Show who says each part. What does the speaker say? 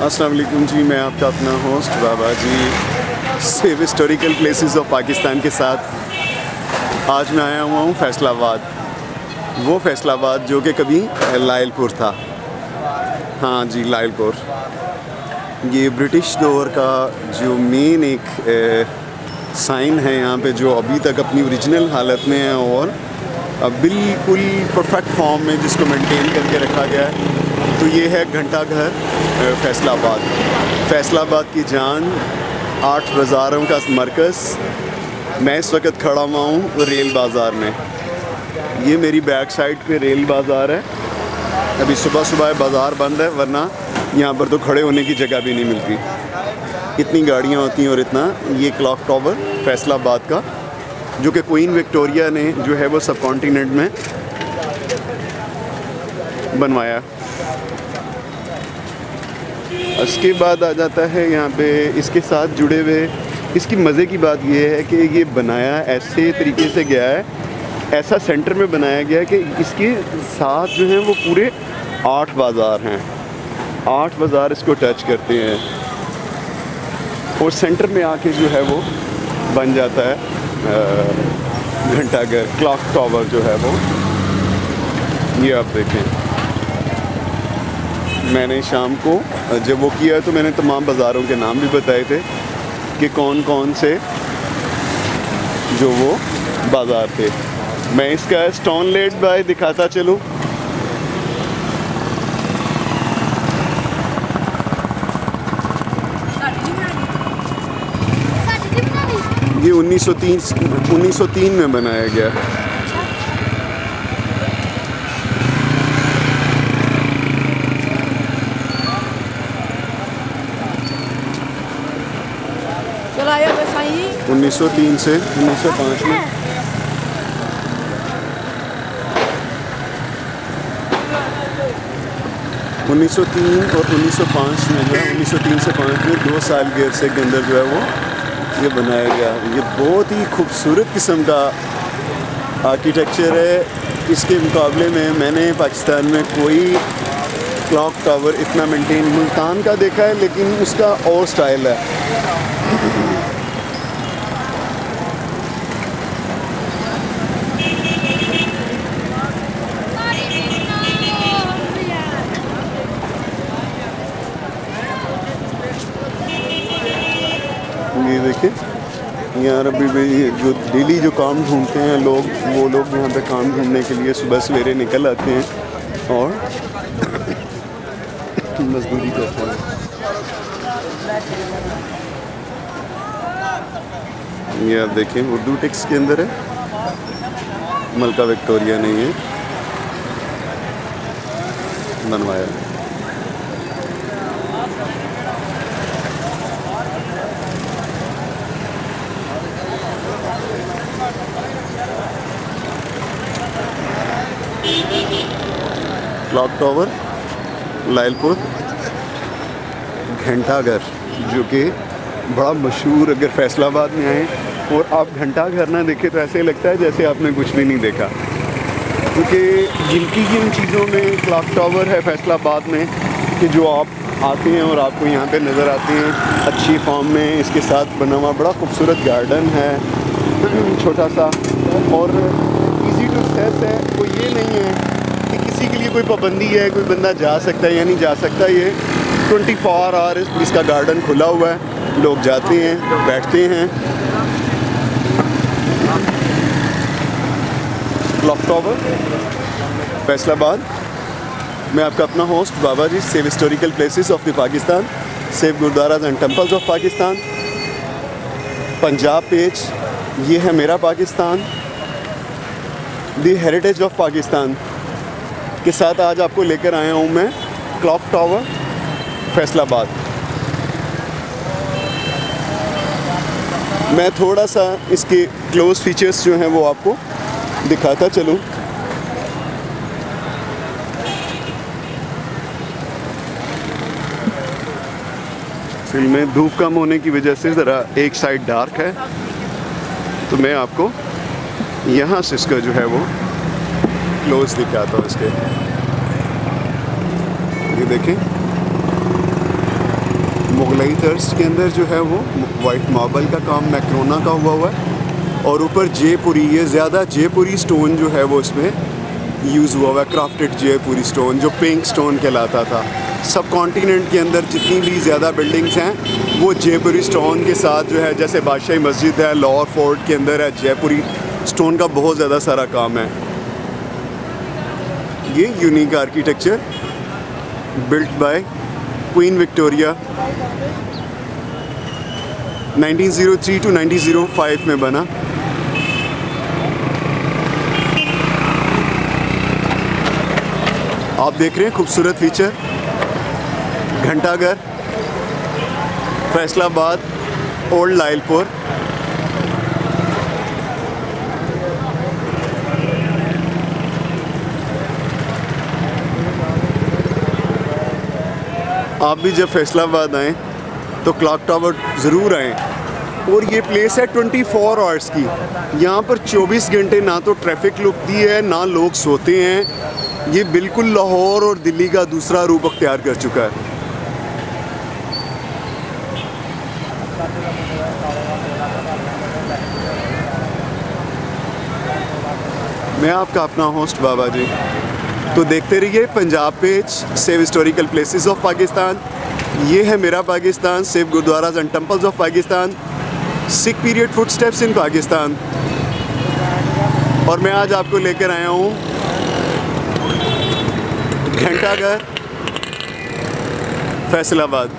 Speaker 1: वालेकुम जी, मैं आपका अपना host Baba ji save historical places of Pakistan के साथ। आज मैं आया हुआ हूँ फैसलाबाद। वो फैसलाबाद जो कि कभी लायलपुर था। हाँ जी, लायलपुर। ये ब्रिटिश दौर का जो मेन एक साइन है यहाँ पे जो अभी तक अपनी ओरिजिनल हालत में है और बिल्कुल परफेक्ट फॉर्म में जिसको मेंटेन करके रखा गया है। तो ये है घंटा घर फैसलाबाद। फैसलाबाद की जान, आठ बाज़ारों का मरकज़। मैं इस वक्त खड़ा हुआ हूँ रेल बाज़ार में। ये मेरी बैक साइड पे रेल बाज़ार है। अभी सुबह सुबह बाज़ार बंद है, वरना यहाँ पर तो खड़े होने की जगह भी नहीं मिलती। इतनी गाड़ियाँ होती हैं और इतना, ये क्लॉक टावर फैसलाबाद का। जो कि क्वीन विक्टोरिया ने जो है वो सब कॉन्टीनेंट में बनवाया। उसके बाद आ जाता है यहाँ पे इसके साथ जुड़े हुए। इसकी मज़े की बात यह है कि ये बनाया ऐसे तरीके से गया है। ऐसा सेंटर में बनाया गया है कि इसके साथ जो हैं वो पूरे आठ बाज़ार हैं। आठ बाज़ार इसको टच करते हैं। और सेंटर में आके जो है वो बन जाता है। घंटा घर क्लॉक टावर जो है वो। ये आप देखें। मैंने शाम को, जब वो किया तो मैंने तमाम बाज़ारों के नाम भी बताए थे कि कौन कौन से जो वो बाज़ार थे। मैं इसका स्टोन लेट बाय दिखाता चलूँ। ये 1930 1903 में बनाया गया। उन्नीस सौ तीन से उन्नीस सौ पाँच में। उन्नीस सौ तीन और उन्नीस सौ पाँच में जो है उन्नीस सौ तीन से पाँच में दो साल के अरसे के अंदर जो है वो ये बनाया गया। ये बहुत ही खूबसूरत किस्म का आर्किटेक्चर है। इसके मुकाबले में मैंने पाकिस्तान में कोई क्लॉक टावर इतना मेंटेन मुल्तान का देखा है, लेकिन उसका और स्टाइल है। ये देखिए, यहाँ अभी भी जो डेली जो काम ढूंढते हैं लोग, वो लोग यहाँ पे काम ढूँढने के लिए सुबह सवेरे निकल आते हैं और मजदूरी करते हैं। ये आप देखें उर्दू टेक्स के अंदर है। मलका विक्टोरिया ने ये बनवाया। क्लॉक टावर लायलपुर घंटाघर, जो कि बड़ा मशहूर अगर फैसलाबाद में आए, और आप घंटा घर ना देखें तो ऐसे लगता है जैसे आपने कुछ भी नहीं देखा। क्योंकि जिनकी जिन चीज़ों में क्लॉक टावर है फैसलाबाद में, कि जो आप आते हैं और आपको यहाँ पे नज़र आते हैं, अच्छी फॉर्म में इसके साथ बना हुआ बड़ा खूबसूरत गार्डन है, छोटा सा, और इजी टू सेस है, वो ये नहीं है किसी के लिए कोई पाबंदी है, कोई बंदा जा सकता है या नहीं जा सकता, ये ट्वेंटी फोर आवर इसका गार्डन खुला हुआ है, लोग जाते हैं, बैठते हैं। Clock tower Faisalabad. मैं आपका अपना host Baba ji save historical places of the Pakistan save gurdwaras and temples of Pakistan Punjab page ये है मेरा Pakistan the heritage of Pakistan के साथ आज आपको लेकर आया हूँ मैं क्लॉक टावर फैसलाबाद। मैं थोड़ा सा इसके क्लोज फीचर्स जो हैं वो आपको दिखाता चलूँ। असल में धूप कम होने की वजह से ज़रा एक साइड डार्क है। तो मैं आपको यहाँ से इसका जो है वो क्लोज दिखाता हूँ इसके ये देखें। मुगलई तर्ज के अंदर जो है वो वाइट मार्बल का काम मैक्रोना का हुआ हुआ है। और ऊपर जयपुरी ये ज़्यादा जयपुरी स्टोन जो है वो इसमें यूज़ हुआ हुआ है क्राफ्टेड जयपुरी स्टोन जो पिंक स्टोन कहलाता था। सब कॉन्टीनेंट के अंदर जितनी भी ज़्यादा बिल्डिंग्स हैं, वो जयपुरी स्टोन के साथ जो है, जैसे बादशाही मस्जिद है लाहौर फोर्ट के अंदर है जयपुरी स्टोन का बहुत ज़्यादा सारा काम है। ये unique architecture built by Queen Victoria 1903 to 1905 में बना। आप देख रहे हैं खूबसूरत फीचर घंटाघर, फैसलाबाद, ओल्ड लाइलपुर आप भी जब फैसलाबाद आएँ तो क्लॉक टावर ज़रूर आएँ। और ये प्लेस है 24 फोर आवर्स की। यहाँ पर 24 घंटे ना तो ट्रैफ़िक रुकती है, ना लोग सोते हैं। ये बिल्कुल लाहौर और दिल्ली का दूसरा रूप अख्तियार कर चुका है। मैं आपका अपना होस्ट बाबा जी। तो देखते रहिए Punjab page save historical places of Pakistan ये है मेरा Pakistan save gurdwaras and temples of Pakistan Sikh period footsteps in Pakistan और मैं आज आपको लेकर आया हूँ घंटाघर, फैसलाबाद।